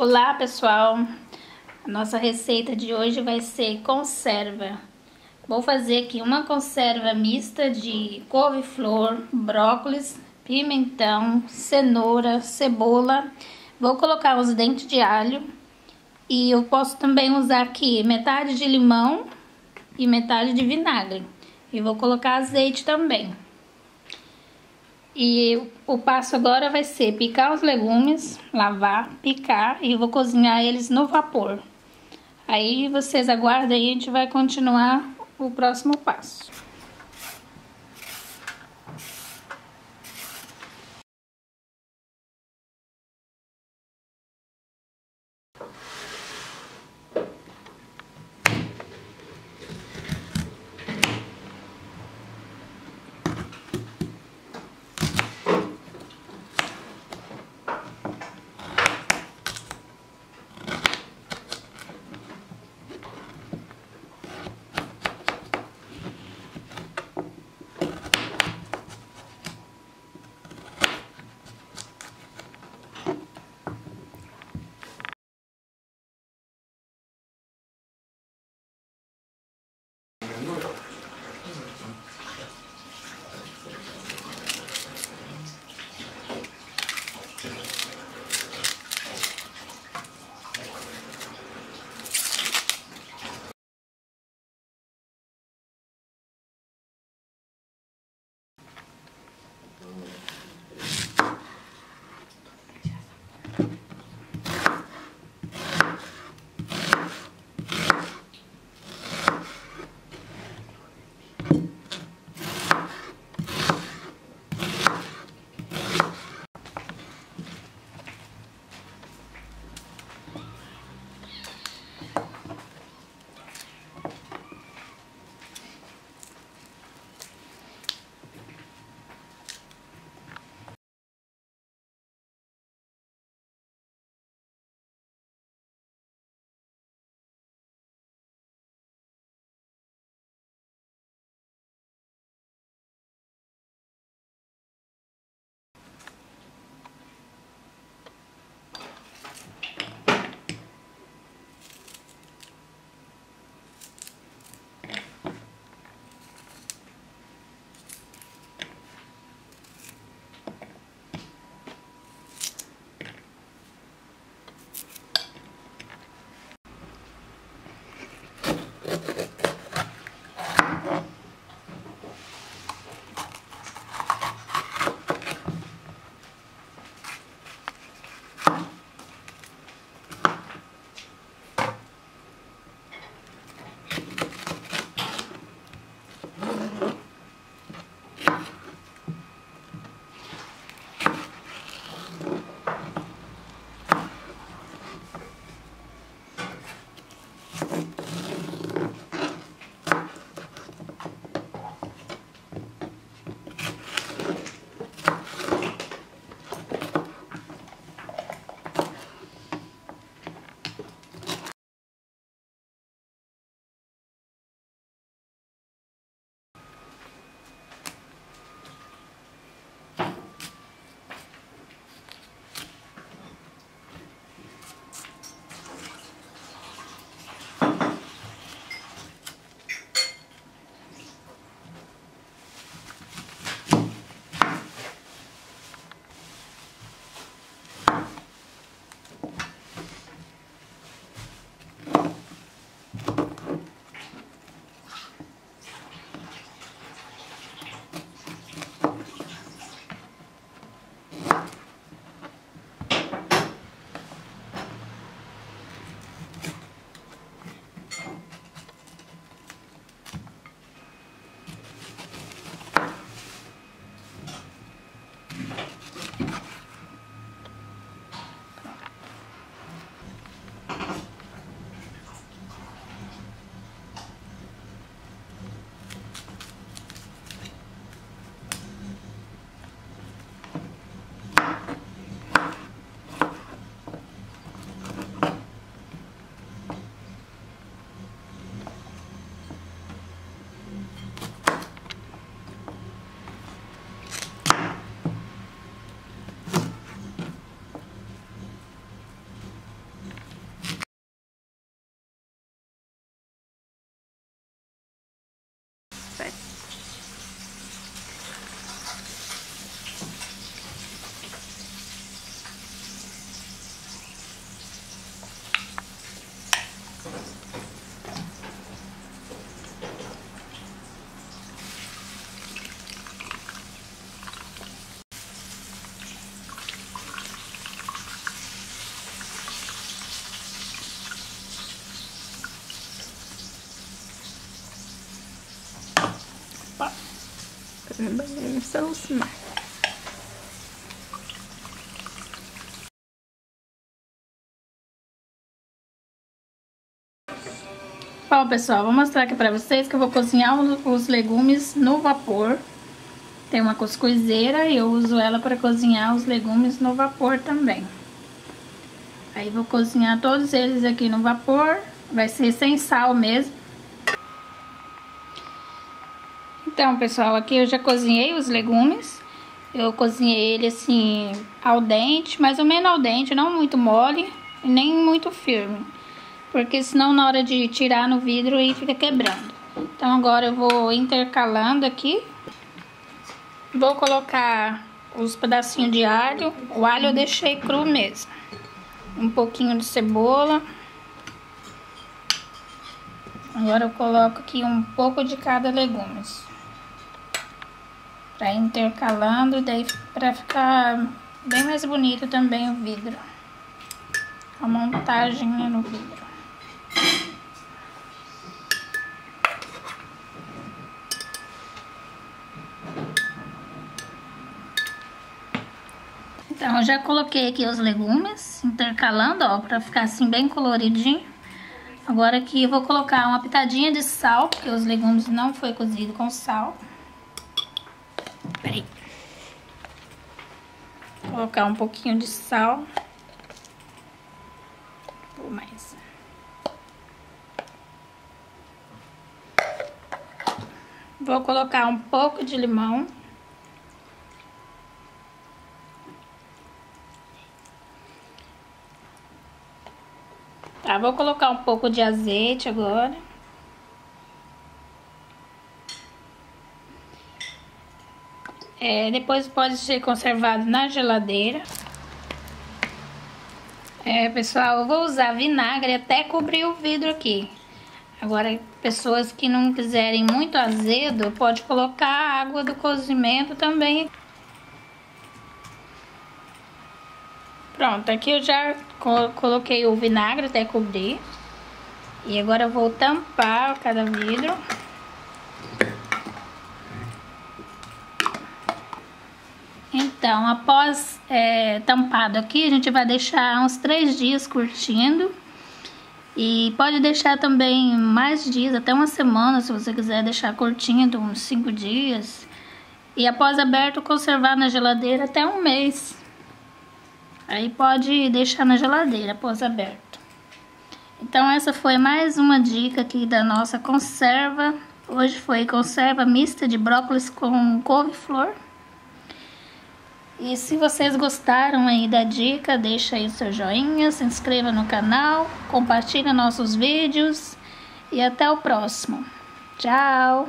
Olá pessoal, a nossa receita de hoje vai ser conserva. Vou fazer aqui uma conserva mista de couve-flor, brócolis, pimentão, cenoura, cebola. Vou colocar os dentes de alho e eu posso também usar aqui metade de limão e metade de vinagre. E vou colocar azeite também. E o passo agora vai ser picar os legumes, lavar, picar e vou cozinhar eles no vapor. Aí vocês aguardem e a gente vai continuar o próximo passo. Se aproximar. Bom, pessoal, vou mostrar aqui pra vocês que eu vou cozinhar os legumes no vapor. Tem uma cuscuzeira e eu uso ela para cozinhar os legumes no vapor também. Aí vou cozinhar todos eles aqui no vapor, vai ser sem sal mesmo. Então, pessoal, aqui eu já cozinhei os legumes. Eu cozinhei ele assim, ao dente, mais ou menos ao dente, não muito mole e nem muito firme. Porque senão na hora de tirar no vidro aí fica quebrando. Então agora eu vou intercalando aqui. Vou colocar os pedacinhos de alho. O alho eu deixei cru mesmo. Um pouquinho de cebola. Agora eu coloco aqui um pouco de cada legumes para intercalando, daí para ficar bem mais bonito também o vidro. A montagem né, no vidro. Então, eu já coloquei aqui os legumes, intercalando, ó, pra ficar assim bem coloridinho. Agora aqui eu vou colocar uma pitadinha de sal, porque os legumes não foi cozido com sal. Peraí. Vou colocar um pouquinho de sal. Vou mais. Vou colocar um pouco de limão. Tá, vou colocar um pouco de azeite agora. É, depois pode ser conservado na geladeira. É, pessoal, eu vou usar vinagre até cobrir o vidro aqui. Agora, pessoas que não quiserem muito azedo, pode colocar a água do cozimento também. Pronto, aqui eu já coloquei o vinagre até cobrir. E agora eu vou tampar cada vidro. Então, após é, tampado aqui, a gente vai deixar uns três dias curtindo. E pode deixar também mais dias, até uma semana, se você quiser deixar curtindo, uns cinco dias. E após aberto, conservar na geladeira até um mês. Aí pode deixar na geladeira após aberto. Então essa foi mais uma dica aqui da nossa conserva. Hoje foi conserva mista de brócolis com couve-flor. E se vocês gostaram aí da dica, deixa aí o seu joinha, se inscreva no canal, compartilha nossos vídeos e até o próximo. Tchau!